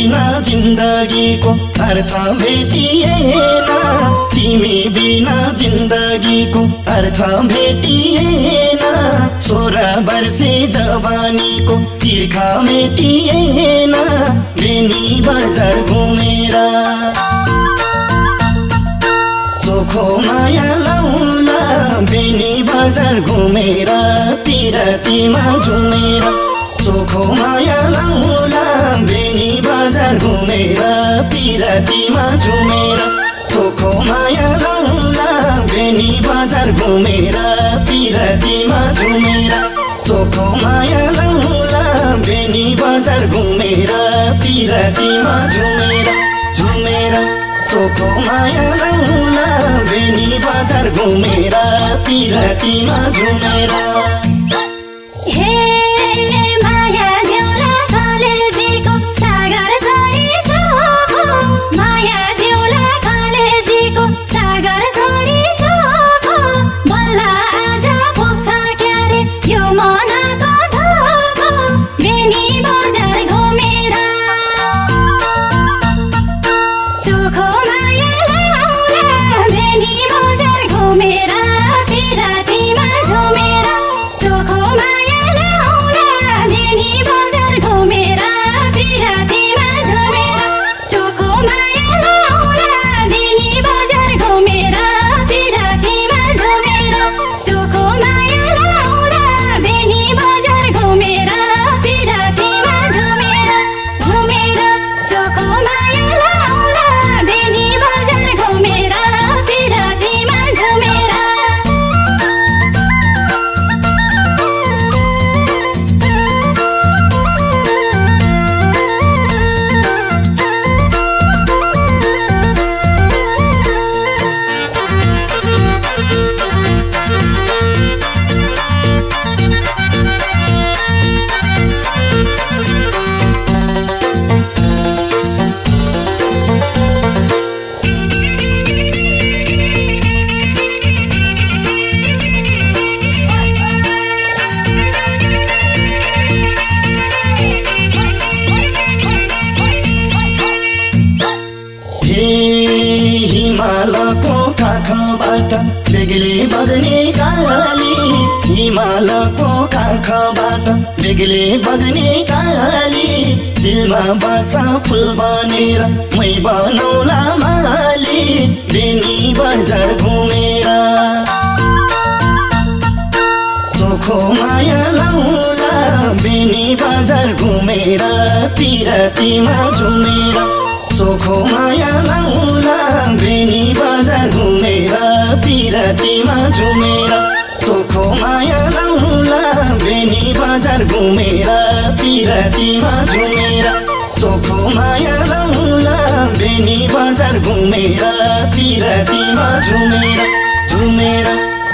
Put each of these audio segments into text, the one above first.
बिना जिन्दगीको अर्थ भेटिएन तिमी बिना जिन्दगीको अर्थ भेटिएन सोह्र वर्षे जवानीको तिर्खा मेटिएन बेनी बजार घुमेर। चोखो माया लाउला बेनी बजार घुमेर पिरतीमा झुमेर। चोखो माया लाउला बेनी बजार घुमेर पिरतीमा झुमेर चोखो माया लाउला बेनी बजार घुमेर पिरतीमा झुमेर चोखो माया लाउला बेनी बजार घुमेर पिरतीमा झुमेर झुमेर चोखो माया लाउला बेनी बजार घुमेर पिरतीमा झुमेर। हिमालको काखबाट बेग्लै बग्ने काली। दिलमा बसा फुल बनेर मै बनौला माली। बेनी बजार घुमेर। चोखो माया लाउला बेनी बजार घुमेर पिरतीमा झुमेर। चोखो माया लाउला बेनी बजार घुमेर पिरतीमा झुमेर। चोखो माया लाउला बेनी बजार घुमेर पिरतीमा झुमेर। चोखो माया लाउला बेनी बजार घुमेर पिरतीमा झुमेर झुमेर।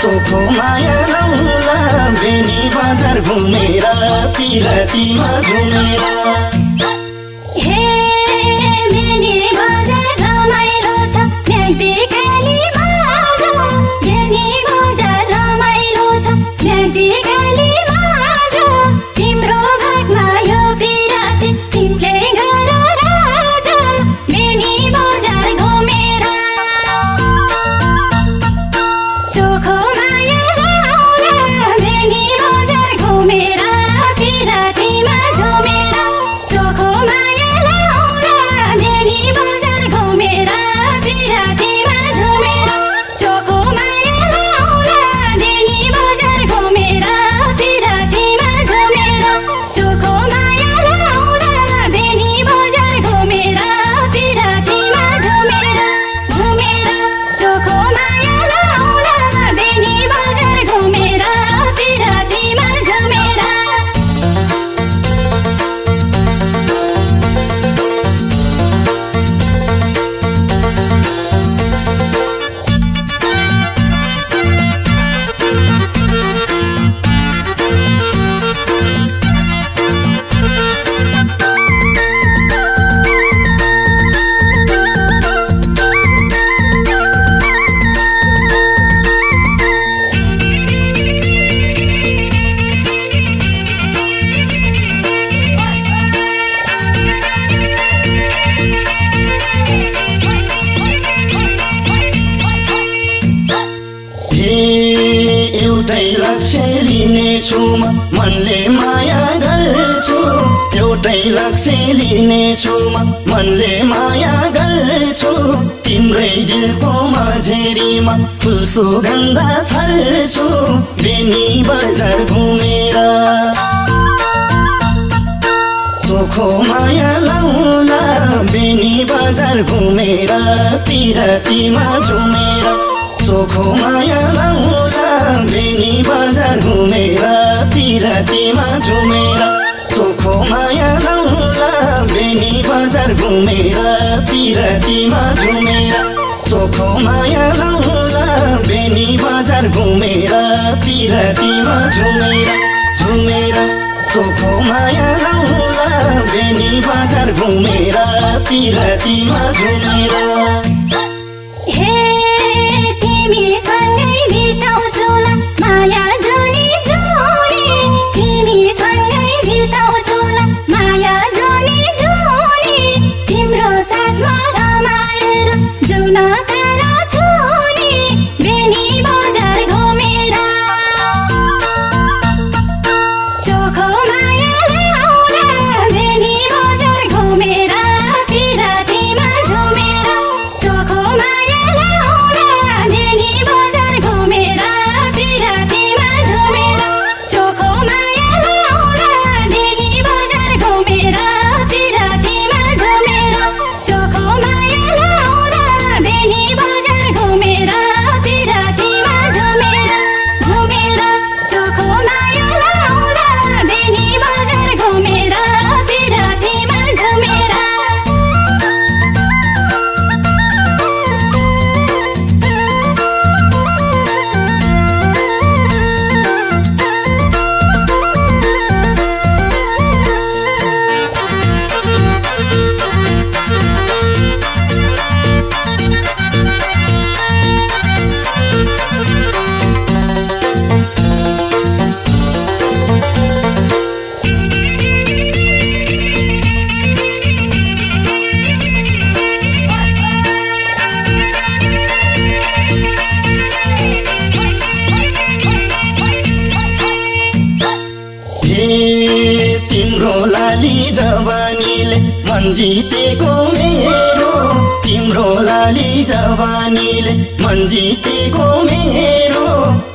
चोखो माया लाउला बेनी बजार घुमेर पिरतीमा झुमेर। लिनेछु म मनले माया गर्छु। एउटै लक्ष्य लिनेछु मनले माया गर्छु। तिम्रै दिलको माझेरीमा फुल सुगन्ध छर्छु। बेनी बजार घुमेर चोखो माया लाउला। बेनी बजार घुमेर पिरतीमा झुमेर चोखो माया लाउला। बेनी बजार घुमेर पिरतीमा झुमेर चोखो माया लाउला बेनी बजार घुमेर पिरतीमा झुमेर चोखो माया लाउला बेनी बजार घुमेर पिरतीमा झुमेर झुमेर चोखो माया लाउला बेनी बजार घुमेर पिरतीमा झुमेर तिम्रो लाली जवानीले मन जितेको मेरो। तिम्रो लाली जवानीले मन जितेको मेरो।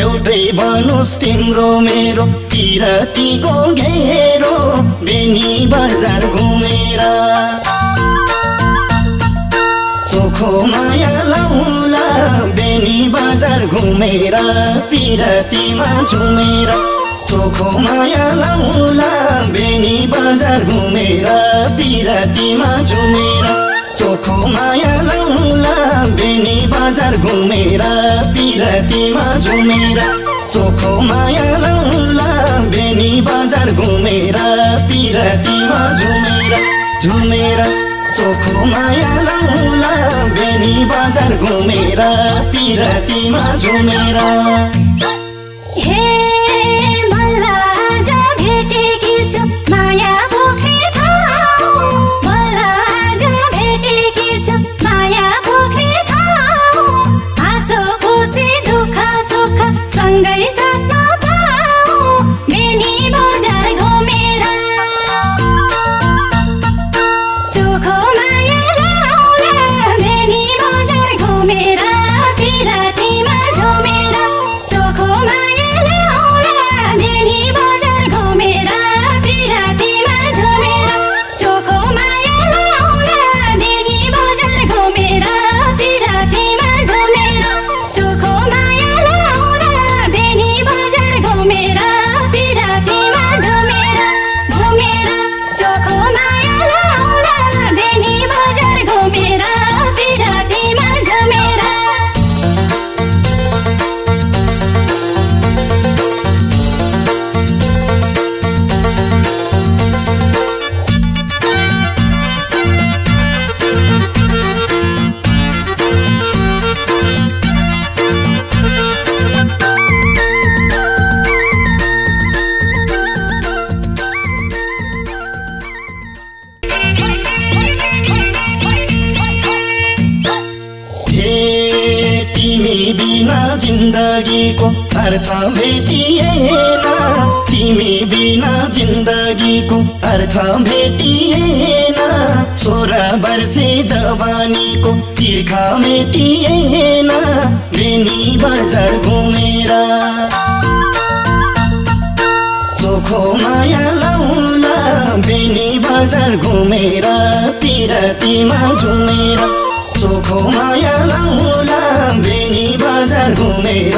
एउटै बनोस् तिम्रो मेरो पिरतीको घेरो। बेनी बजार घुमेर। चोखो माया लाउला बेनी बजार घुमेर पिरतीमा झुमेर। चोखो माया लाउला बेनी बजार घुमेर पिरतीमा झुमेर। चोखो माया लाउला बेनी बजार घुमेर पिरतीमा झुमेर। चोखो माया लाउला बेनी बजार घुमेर पिरतीमा झुमेर। झुमेर चोखो माया लाउला बेनी बजार घुमेर पिरतीमा झुमेर। सँगै बिना जिन्दगीको अर्थ भेटिएन तिमी बिना जिन्दगीको अर्थ भेटिएन सोह्र वर्षे जवानीको तिर्खा मेटिएन बेनी बजार घुमेर चोखो माया लाउला बेनी बजार घुमेर पिरतीमा झुमेर चोखो माया लाउला बेनी बजार घुमेर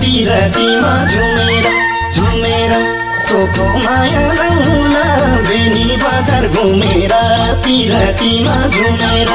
पिरतीमा झुमेर झुमेर। चोखो माया लाउला बेनी बजार घुमेर पिरतीमा झुमेर।